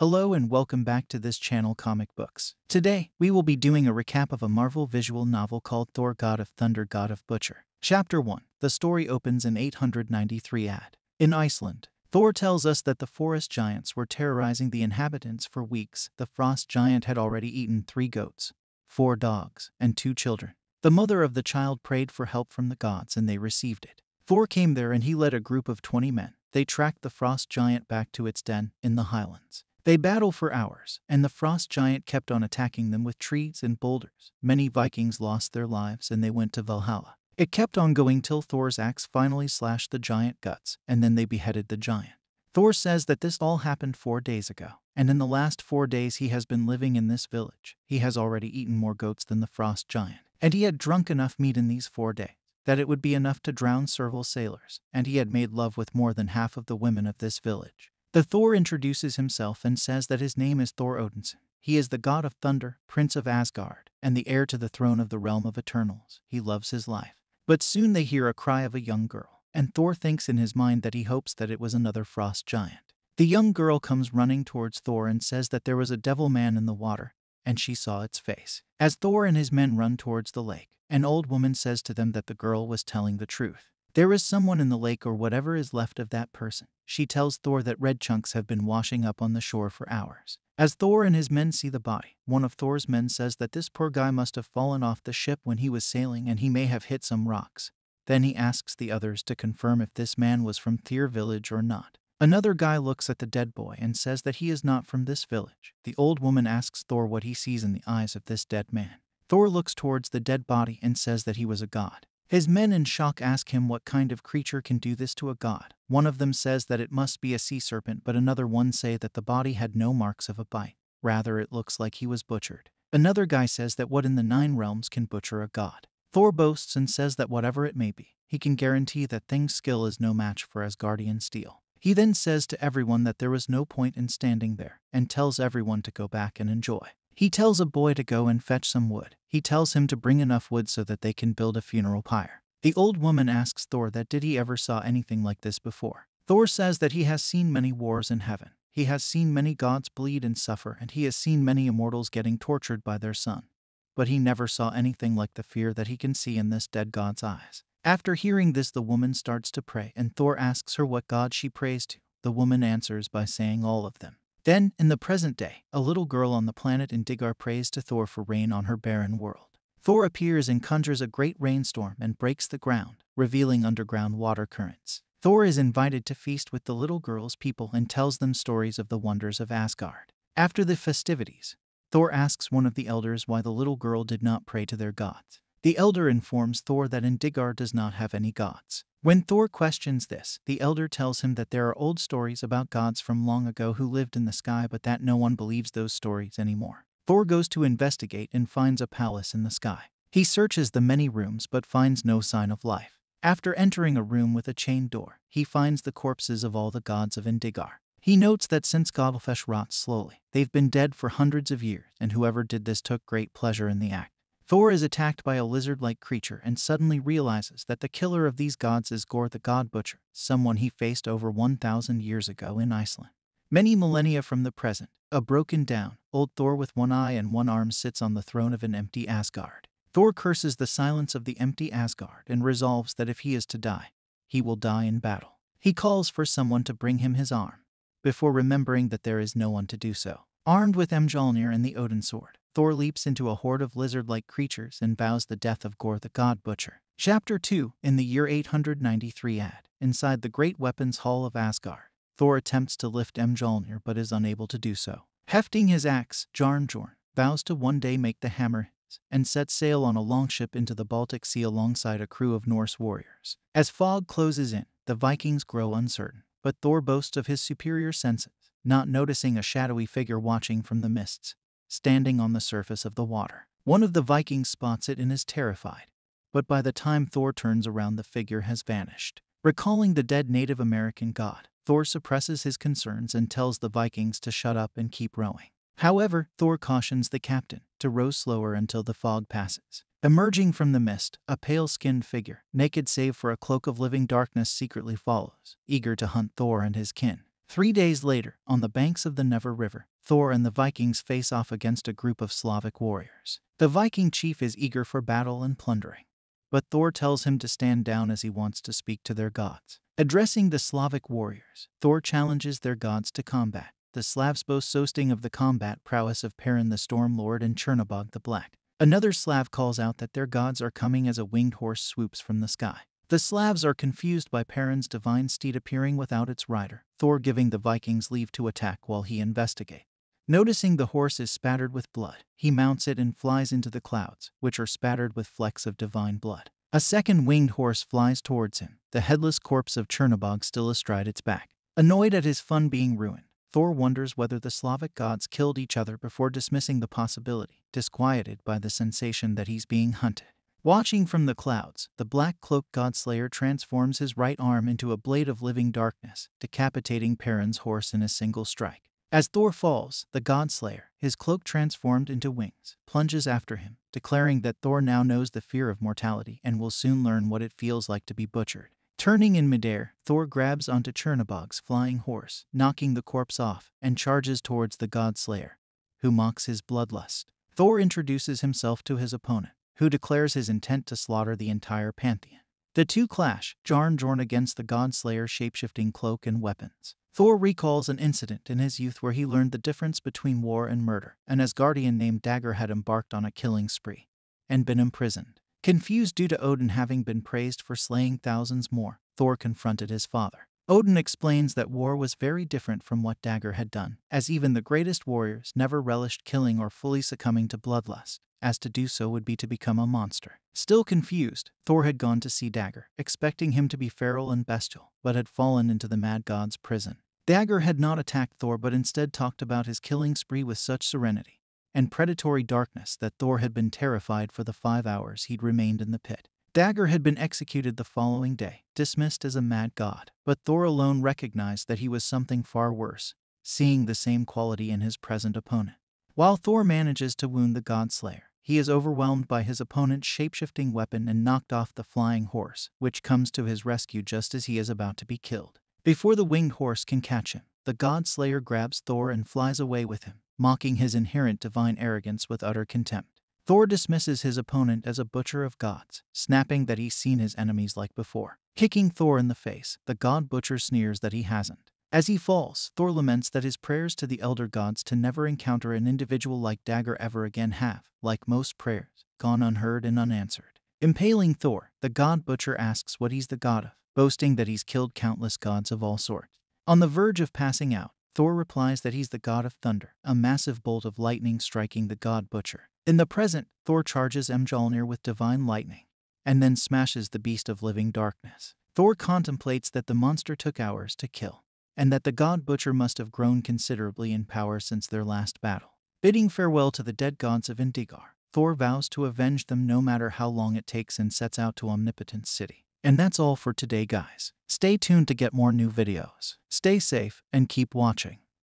Hello and welcome back to this channel Comic Books. Today, we will be doing a recap of a Marvel visual novel called Thor God of Thunder God of Butcher. Chapter 1. The story opens in 893 AD. In Iceland, Thor tells us that the forest giants were terrorizing the inhabitants for weeks. The frost giant had already eaten three goats, four dogs, and two children. The mother of the child prayed for help from the gods and they received it. Thor came there and he led a group of 20 men. They tracked the frost giant back to its den in the highlands. They battled for hours, and the frost giant kept on attacking them with trees and boulders. Many Vikings lost their lives and they went to Valhalla. It kept on going till Thor's axe finally slashed the giant guts, and then they beheaded the giant. Thor says that this all happened four days ago, and in the last four days he has been living in this village. He has already eaten more goats than the frost giant, and he had drunk enough meat in these four days that it would be enough to drown several sailors, and he had made love with more than half of the women of this village. The Thor introduces himself and says that his name is Thor Odinson. He is the god of thunder, prince of Asgard, and the heir to the throne of the realm of Eternals. He loves his life. But soon they hear a cry of a young girl, and Thor thinks in his mind that he hopes that it was another frost giant. The young girl comes running towards Thor and says that there was a devil man in the water, and she saw its face. As Thor and his men run towards the lake, an old woman says to them that the girl was telling the truth. There is someone in the lake or whatever is left of that person. She tells Thor that red chunks have been washing up on the shore for hours. As Thor and his men see the body, one of Thor's men says that this poor guy must have fallen off the ship when he was sailing and he may have hit some rocks. Then he asks the others to confirm if this man was from Thyr village or not. Another guy looks at the dead boy and says that he is not from this village. The old woman asks Thor what he sees in the eyes of this dead man. Thor looks towards the dead body and says that he was a god. His men in shock ask him what kind of creature can do this to a god. One of them says that it must be a sea serpent, but another one say that the body had no marks of a bite. Rather, it looks like he was butchered. Another guy says that what in the nine realms can butcher a god. Thor boasts and says that whatever it may be, he can guarantee that Thing's skill is no match for Asgardian steel. He then says to everyone that there was no point in standing there, and tells everyone to go back and enjoy. He tells a boy to go and fetch some wood. He tells him to bring enough wood so that they can build a funeral pyre. The old woman asks Thor that did he ever saw anything like this before. Thor says that he has seen many wars in heaven. He has seen many gods bleed and suffer, and he has seen many immortals getting tortured by their son. But he never saw anything like the fear that he can see in this dead god's eyes. After hearing this, the woman starts to pray, and Thor asks her what god she prays to. The woman answers by saying all of them. Then, in the present day, a little girl on the planet Indigar prays to Thor for rain on her barren world. Thor appears and conjures a great rainstorm and breaks the ground, revealing underground water currents. Thor is invited to feast with the little girl's people and tells them stories of the wonders of Asgard. After the festivities, Thor asks one of the elders why the little girl did not pray to their gods. The elder informs Thor that Indigar does not have any gods. When Thor questions this, the elder tells him that there are old stories about gods from long ago who lived in the sky, but that no one believes those stories anymore. Thor goes to investigate and finds a palace in the sky. He searches the many rooms but finds no sign of life. After entering a room with a chained door, he finds the corpses of all the gods of Indigar. He notes that since Godflesh rots slowly, they've been dead for hundreds of years, and whoever did this took great pleasure in the act. Thor is attacked by a lizard like creature and suddenly realizes that the killer of these gods is Gorr the God Butcher, someone he faced over 1,000 years ago in Iceland. Many millennia from the present, a broken down, old Thor with one eye and one arm sits on the throne of an empty Asgard. Thor curses the silence of the empty Asgard and resolves that if he is to die, he will die in battle. He calls for someone to bring him his arm, before remembering that there is no one to do so. Armed with Mjolnir and the Odin sword, Thor leaps into a horde of lizard like creatures and vows the death of Gorr the God Butcher. Chapter 2 In the year 893 AD, inside the great weapons hall of Asgard, Thor attempts to lift Mjolnir but is unable to do so. Hefting his axe, Jarnbjorn vows to one day make the hammer his and set sail on a longship into the Baltic Sea alongside a crew of Norse warriors. As fog closes in, the Vikings grow uncertain, but Thor boasts of his superior senses, not noticing a shadowy figure watching from the mists standing on the surface of the water. One of the Vikings spots it and is terrified, but by the time Thor turns around, the figure has vanished. Recalling the dead Native American god, Thor suppresses his concerns and tells the Vikings to shut up and keep rowing. However, Thor cautions the captain to row slower until the fog passes. Emerging from the mist, a pale skinned figure, naked save for a cloak of living darkness, secretly follows, eager to hunt Thor and his kin. Three days later, on the banks of the Neva River, Thor and the Vikings face off against a group of Slavic warriors. The Viking chief is eager for battle and plundering, but Thor tells him to stand down as he wants to speak to their gods. Addressing the Slavic warriors, Thor challenges their gods to combat. The Slavs boast boasting of the combat prowess of Perun the Storm Lord and Chernobog the Black. Another Slav calls out that their gods are coming as a winged horse swoops from the sky. The Slavs are confused by Perun's divine steed appearing without its rider, Thor giving the Vikings leave to attack while he investigates. Noticing the horse is spattered with blood, he mounts it and flies into the clouds, which are spattered with flecks of divine blood. A second winged horse flies towards him, the headless corpse of Chernobog still astride its back. Annoyed at his fun being ruined, Thor wonders whether the Slavic gods killed each other before dismissing the possibility, disquieted by the sensation that he's being hunted. Watching from the clouds, the black cloaked godslayer transforms his right arm into a blade of living darkness, decapitating Perun's horse in a single strike. As Thor falls, the godslayer, his cloak transformed into wings, plunges after him, declaring that Thor now knows the fear of mortality and will soon learn what it feels like to be butchered. Turning in midair, Thor grabs onto Chernobog's flying horse, knocking the corpse off, and charges towards the godslayer, who mocks his bloodlust. Thor introduces himself to his opponent, who declares his intent to slaughter the entire pantheon. The two clash, Jarnbjorn against the Godslayer shapeshifting cloak and weapons. Thor recalls an incident in his youth where he learned the difference between war and murder. and An Asgardian named Dagger had embarked on a killing spree and been imprisoned. Confused due to Odin having been praised for slaying thousands more, Thor confronted his father. Odin explains that war was very different from what Dagger had done, as even the greatest warriors never relished killing or fully succumbing to bloodlust as to do so would be to become a monster. Still confused, Thor had gone to see Dagger, expecting him to be feral and bestial, but had fallen into the mad god's prison. Dagger had not attacked Thor but instead talked about his killing spree with such serenity and predatory darkness that Thor had been terrified for the five hours he'd remained in the pit. Dagger had been executed the following day, dismissed as a mad god, but Thor alone recognized that he was something far worse, seeing the same quality in his present opponent. While Thor manages to wound the god slayer, he is overwhelmed by his opponent's shapeshifting weapon and knocked off the flying horse, which comes to his rescue just as he is about to be killed. Before the winged horse can catch him, the God Slayer grabs Thor and flies away with him, mocking his inherent divine arrogance with utter contempt. Thor dismisses his opponent as a butcher of gods, snapping that he's seen his enemies like before. Kicking Thor in the face, the god butcher sneers that he hasn't. As he falls, Thor laments that his prayers to the elder gods to never encounter an individual like Dagger ever again have, like most prayers, gone unheard and unanswered. Impaling Thor, the god butcher asks what he's the god of, boasting that he's killed countless gods of all sorts. On the verge of passing out, Thor replies that he's the god of thunder, a massive bolt of lightning striking the god butcher. In the present, Thor charges Mjolnir with divine lightning, and then smashes the beast of living darkness. Thor contemplates that the monster took hours to kill, and that the god butcher must have grown considerably in power since their last battle. Bidding farewell to the dead gods of Indigar, Thor vows to avenge them no matter how long it takes and sets out to Omnipotence City. And that's all for today, guys. Stay tuned to get more new videos. Stay safe and keep watching.